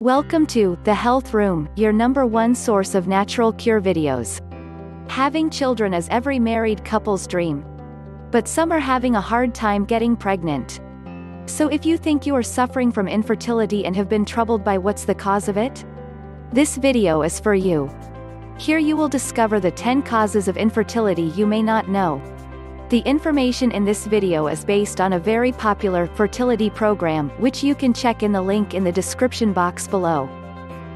Welcome to The Health Room, your number one source of natural cure videos. Having children is every married couple's dream. But some are having a hard time getting pregnant. So if you think you are suffering from infertility and have been troubled by what's the cause of it, this video is for you. Here you will discover the 10 causes of infertility you may not know. The information in this video is based on a very popular fertility program which you can check in the link in the description box below.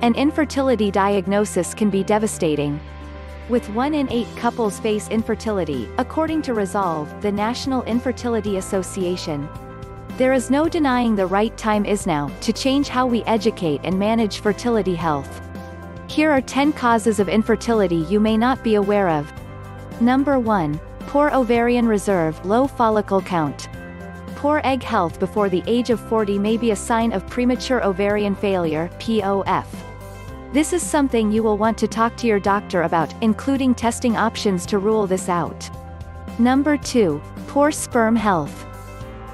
An infertility diagnosis can be devastating. With 1 in 8 couples face infertility, according to Resolve, the National Infertility Association. There is no denying the right time is now to change how we educate and manage fertility health. Here are 10 causes of infertility you may not be aware of. Number 1. Poor ovarian reserve, low follicle count. Poor egg health before the age of 40 may be a sign of premature ovarian failure, POF. This is something you will want to talk to your doctor about, including testing options to rule this out. Number 2. Poor sperm health.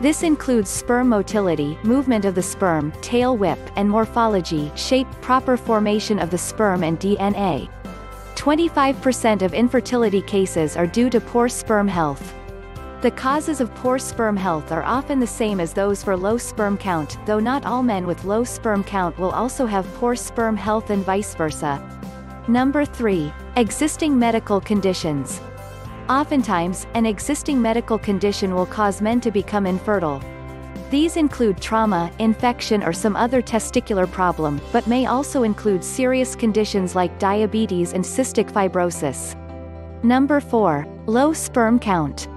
This includes sperm motility, movement of the sperm, tail whip, and morphology, shape, proper formation of the sperm and DNA. 25% of infertility cases are due to poor sperm health. The causes of poor sperm health are often the same as those for low sperm count, though not all men with low sperm count will also have poor sperm health and vice versa. Number 3. Existing medical conditions. Oftentimes, an existing medical condition will cause men to become infertile. These include trauma, infection or some other testicular problem, but may also include serious conditions like diabetes and cystic fibrosis. Number 4. Low sperm count.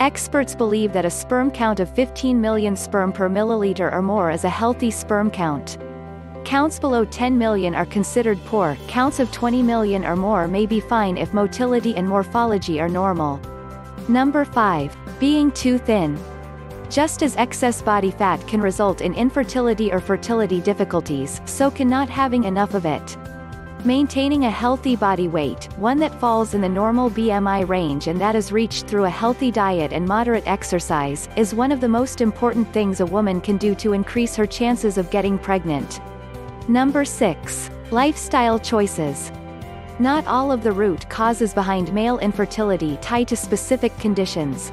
Experts believe that a sperm count of 15 million sperm per milliliter or more is a healthy sperm count. Counts below 10 million are considered poor, counts of 20 million or more may be fine if motility and morphology are normal. Number 5. Being too thin. Just as excess body fat can result in infertility or fertility difficulties, so can not having enough of it. Maintaining a healthy body weight, one that falls in the normal BMI range and that is reached through a healthy diet and moderate exercise, is one of the most important things a woman can do to increase her chances of getting pregnant. Number 6. Lifestyle choices. Not all of the root causes behind male infertility tie to specific conditions.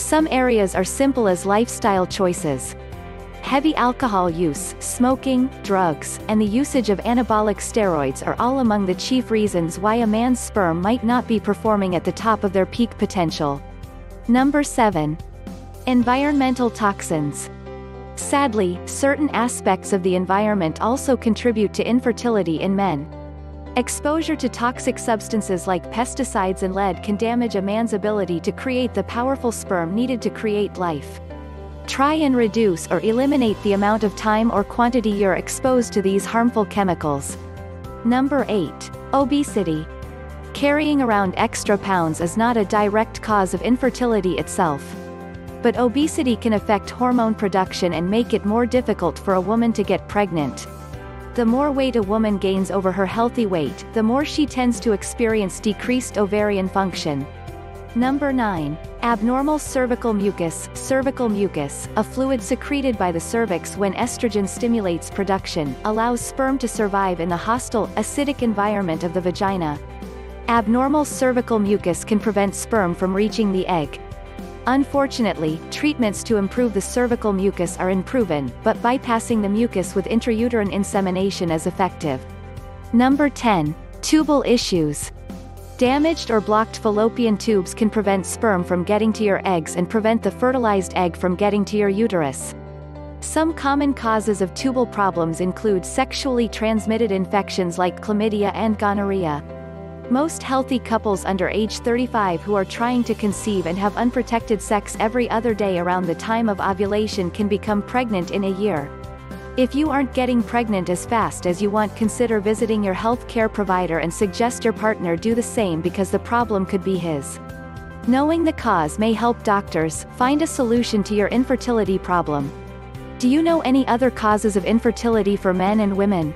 Some areas are simple as lifestyle choices. Heavy alcohol use, smoking, drugs, and the usage of anabolic steroids are all among the chief reasons why a man's sperm might not be performing at the top of their peak potential. Number 7. Environmental toxins. Sadly, certain aspects of the environment also contribute to infertility in men. Exposure to toxic substances like pesticides and lead can damage a man's ability to create the powerful sperm needed to create life. Try and reduce or eliminate the amount of time or quantity you're exposed to these harmful chemicals. Number 8. Obesity. Carrying around extra pounds is not a direct cause of infertility itself. But obesity can affect hormone production and make it more difficult for a woman to get pregnant. The more weight a woman gains over her healthy weight, the more she tends to experience decreased ovarian function. Number 9. Abnormal cervical mucus Cervical mucus, a fluid secreted by the cervix when estrogen stimulates production, allows sperm to survive in the hostile, acidic environment of the vagina. Abnormal cervical mucus can prevent sperm from reaching the egg, Unfortunately, treatments to improve the cervical mucus are unproven, but bypassing the mucus with intrauterine insemination is effective. Number 10. Tubal issues. Damaged or blocked fallopian tubes can prevent sperm from getting to your eggs and prevent the fertilized egg from getting to your uterus. Some common causes of tubal problems include sexually transmitted infections like chlamydia and gonorrhea. Most healthy couples under age 35 who are trying to conceive and have unprotected sex every other day around the time of ovulation can become pregnant in a year. If you aren't getting pregnant as fast as you want consider visiting your health care provider and suggest your partner do the same because the problem could be his. Knowing the cause may help doctors find a solution to your infertility problem. Do you know any other causes of infertility for men and women?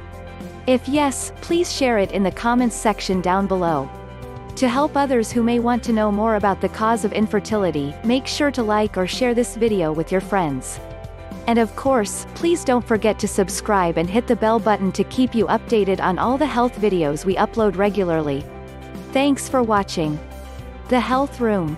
If yes, please share it in the comments section down below. To help others who may want to know more about the cause of infertility, make sure to like or share this video with your friends. And of course, please don't forget to subscribe and hit the bell button to keep you updated on all the health videos we upload regularly. Thanks for watching. The Health Room